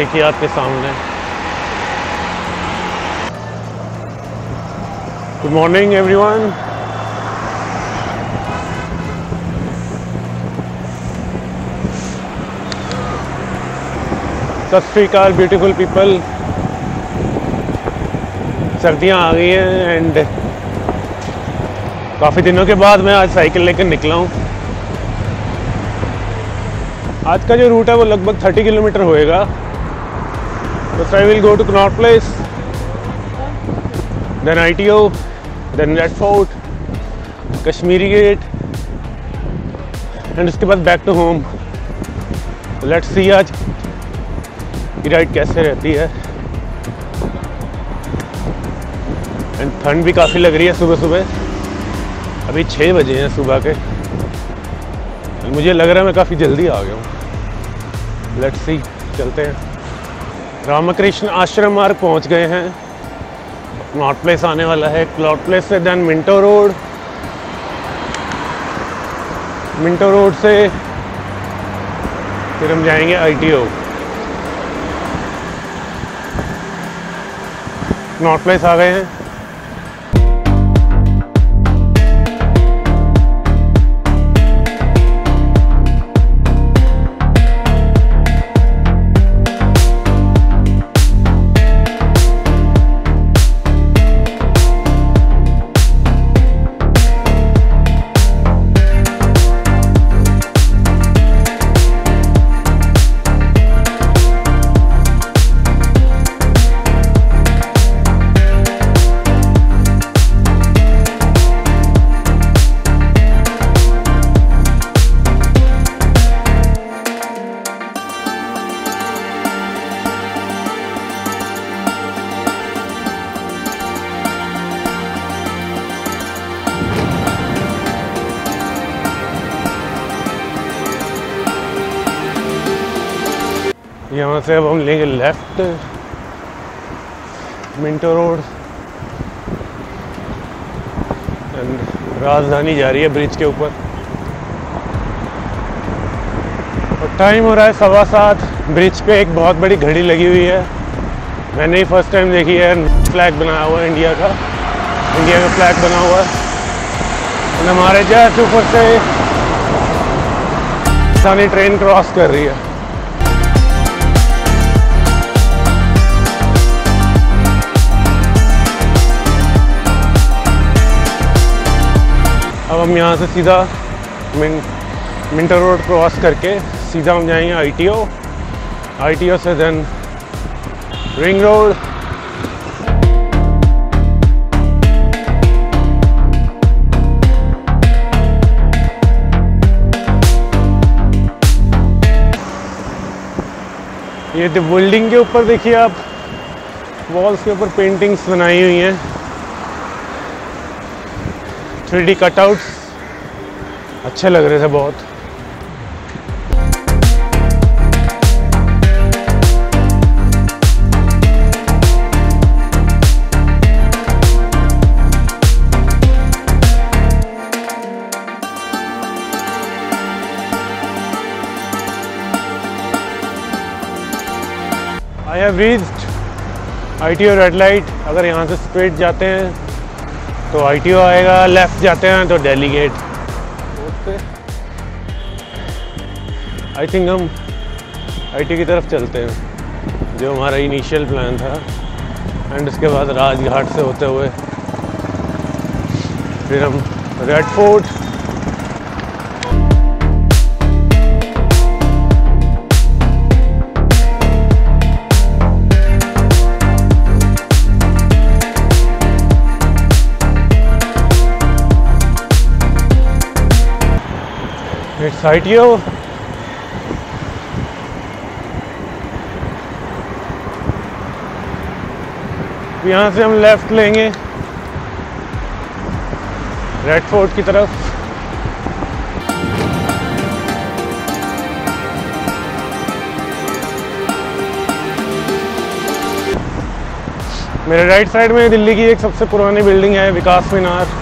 देखिए आपके सामने। गुड मॉर्निंग एवरीवन सत श्रीकाल ब्यूटीफुल पीपल सर्दियाँ आ गई हैं एंड काफ़ी दिनों के बाद मैं आज साइकिल लेकर निकला हूँ। आज का जो रूट है वो लगभग 30 किलोमीटर होएगा। Will go to Connaught Place then I T O then Red Fort Kashmiri gate and उसके बाद back to home let's see आज की राइड कैसे रहती है। एंड ठंड भी काफ़ी लग रही है सुबह सुबह। अभी छः बजे हैं सुबह के। मुझे लग रहा है मैं काफ़ी जल्दी आ गया हूँ। लेट्स सी चलते हैं। रामकृष्ण आश्रम मार्ग पहुँच गए हैं। नॉर्थ प्लेस आने वाला है। क्लॉट प्लेस से then Minto Road Minto Road से फिर हम जाएँगे आईटीओ नॉर्थ प्लेस आ गए हैं। यहाँ से अब हम लेंगे लेफ़्ट, मिंटो रोड एंड राजधानी जा रही है ब्रिज के ऊपर। और टाइम हो रहा है सवा सात, ब्रिज पे एक बहुत बड़ी घड़ी लगी हुई है। मैंने ही फ़र्स्ट टाइम देखी है फ्लैग बनाया हुआ है इंडिया का। इंडिया का फ्लैग बना हुआ है। हमारे जस्ट ऊपर से सानी ट्रेन क्रॉस कर रही है। अब हम यहाँ से सीधा मिन, मिंटर रोड क्रॉस करके सीधा हम जाएँगे आईटीओ। आईटीओ से देन रिंग रोड ये बिल्डिंग के ऊपर देखिए आप वॉल्स के ऊपर पेंटिंग्स बनाई हुई हैं। थ्री डी कटआउट्स अच्छे लग रहे थे बहुत। I have reached I T O red light अगर यहाँ से स्ट्रेट जाते हैं तो आई टी ओ आएगा लेफ़्ट जाते हैं तो डेलीगेट गेट आई थिंक हम आई की तरफ़ चलते हैं जो हमारा इनिशियल प्लान था एंड उसके बाद राजघाट से होते हुए फिर हम रेड फोर्ट ITO. यहाँ से हम लेफ़्ट लेंगे। रेड फोर्ट की तरफ़। मेरे राइट साइड में दिल्ली की एक सबसे पुरानी बिल्डिंग है, विकास मीनार।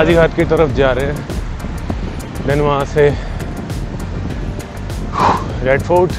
गाजी घाट की तरफ़ जा रहे हैं। देन वहाँ से रेड फोर्ट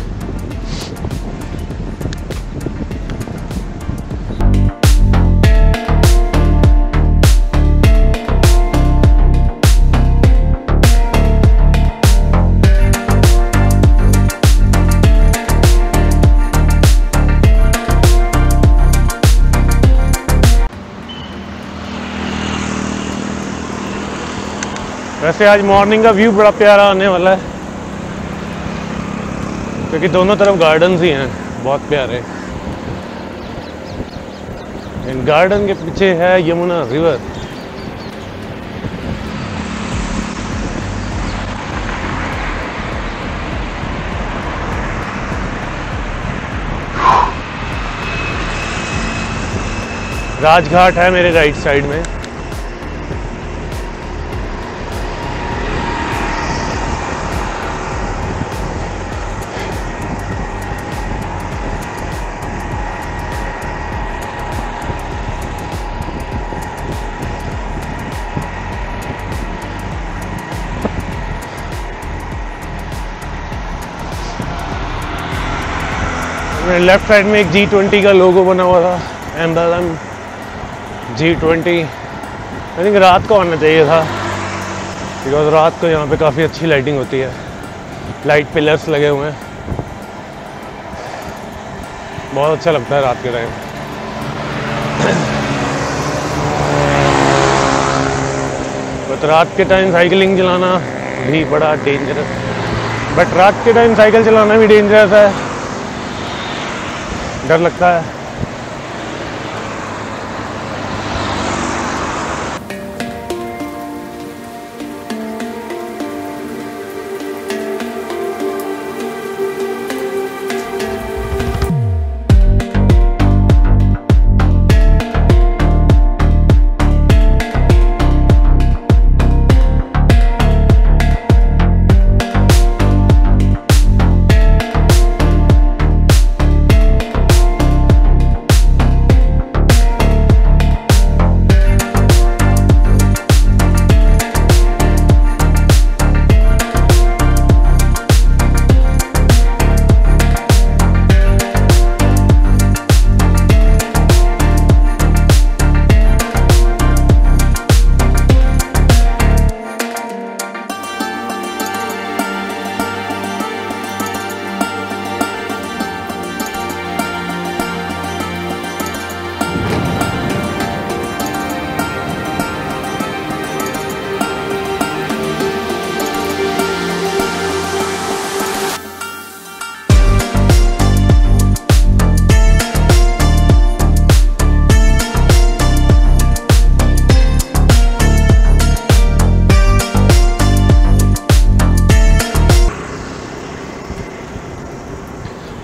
वैसे आज मॉर्निंग का व्यू बड़ा प्यारा आने वाला है। क्योंकि दोनों तरफ़ गार्डन्स ही हैं, बहुत प्यारे। इन गार्डन के पीछे है यमुना रिवर राजघाट है मेरे राइट साइड में। मेरे लेफ़्ट साइड में एक जी ट्वेंटी का लोगो बना हुआ था emblem G twenty I think रात को आना चाहिए था बिकॉज़ रात को यहाँ पे काफ़ी अच्छी लाइटिंग होती है। लाइट पिलर्स लगे हुए हैं। बहुत अच्छा लगता है रात के टाइम बट रात के टाइम साइकिलिंग चलाना भी बड़ा डेंजरस बट रात के टाइम साइकिल चलाना भी डेंजरस है। डर लगता है।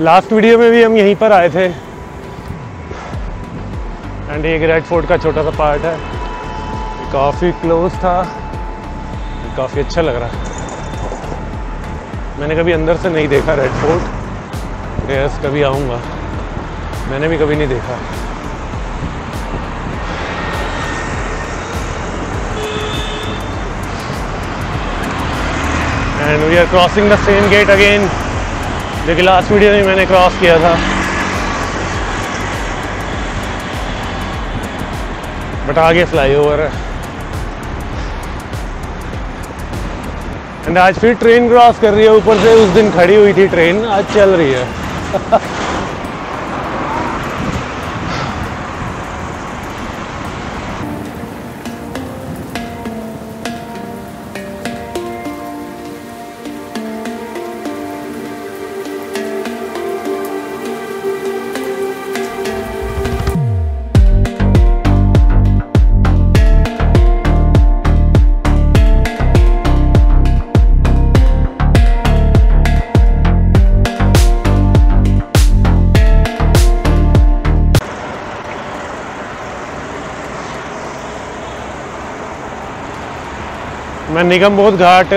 लास्ट वीडियो में भी हम यहीं पर आए थे। एंड एक रेड फोर्ट का छोटा सा पार्ट है। काफ़ी क्लोज था। काफ़ी अच्छा लग रहा। है मैंने कभी अंदर से नहीं देखा रेड फोर्ट यस कभी आऊँगा। मैंने भी कभी नहीं देखा। And we are crossing the same gate again जो कि लास्ट वीडियो में मैंने क्रॉस किया था। बट आगे फ्लाई ओवर है। एंड आज फिर ट्रेन क्रॉस कर रही है, ऊपर से उस दिन खड़ी हुई थी ट्रेन आज चल रही है। मैं निगम बोध घाट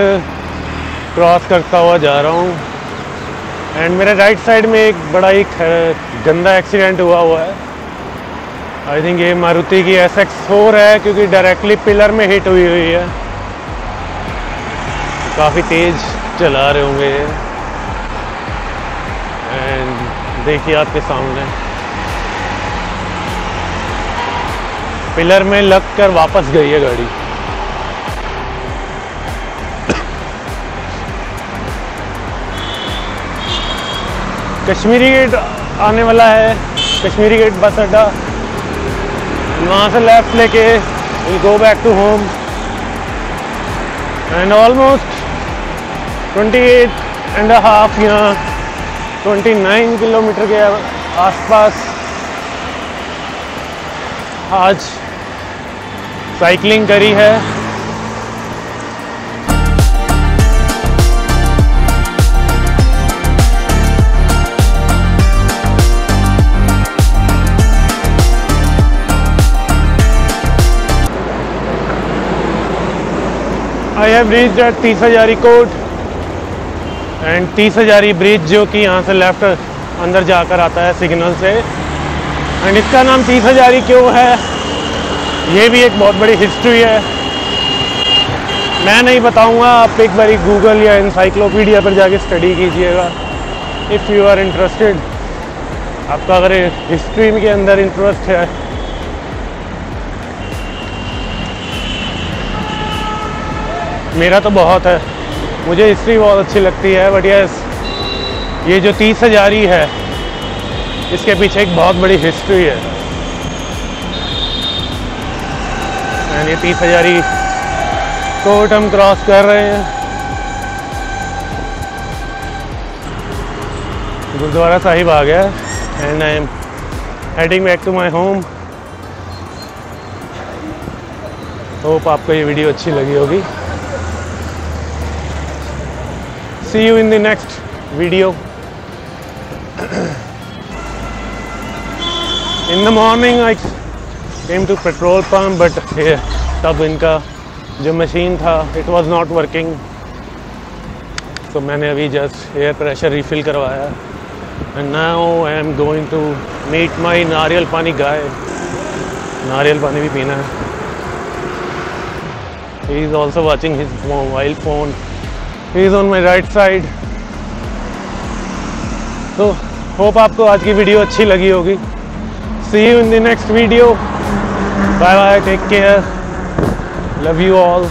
क्रॉस करता हुआ जा रहा हूँ। एंड मेरे राइट साइड में एक बड़ा ही गंदा एक्सीडेंट हुआ हुआ है। आई थिंक ये मारुति की एस एक्स फोर है, क्योंकि डायरेक्टली पिलर में हिट हुई हुई है। काफ़ी तेज़ चला रहे होंगे एंड देखिए आपके सामने। पिलर में लग कर वापस गई है गाड़ी। कश्मीरी गेट आने वाला है। कश्मीरी गेट बस अड्डा। वहाँ से लेफ़्ट लेके will go back to home and almost 28 and half या 29 किलोमीटर के आसपास आज साइकिलिंग करी है। आई हैव रीच एट तीस हजारी कोट एंड तीस हजारी ब्रिज जो कि यहाँ से लेफ़्ट अंदर जाकर आता है सिग्नल से। एंड इसका नाम तीस हजारी क्यों है? ये भी एक बहुत बड़ी हिस्ट्री है। मैं नहीं बताऊँगा, आप एक बारी गूगल या इंसाइक्लोपीडिया पर जाके स्टडी कीजिएगा इफ़ यू आर इंटरेस्टेड आपका अगर हिस्ट्री के अंदर इंटरेस्ट है मेरा तो बहुत है। मुझे हिस्ट्री बहुत अच्छी लगती है बट यस ये जो तीस हजारी है, इसके पीछे एक बहुत बड़ी हिस्ट्री है। एंड ये तीस हजारी कोर्ट हम क्रॉस कर रहे हैं। गुरुद्वारा साहिब आ गया and I am heading back to my home hope आपको ये वीडियो अच्छी लगी होगी। See you in the next video in the morning I came to petrol pump but तब इनका जो मशीन था it was not working तो मैंने अभी जस्ट एयर प्रेशर रिफिल करवाया and now I am going to meet my नारियल पानी गाय नारियल पानी भी पीना है he is also watching his mobile phone he is on my right side तो होप आपको आज की वीडियो अच्छी लगी होगी। See you in the next video bye bye take care love you all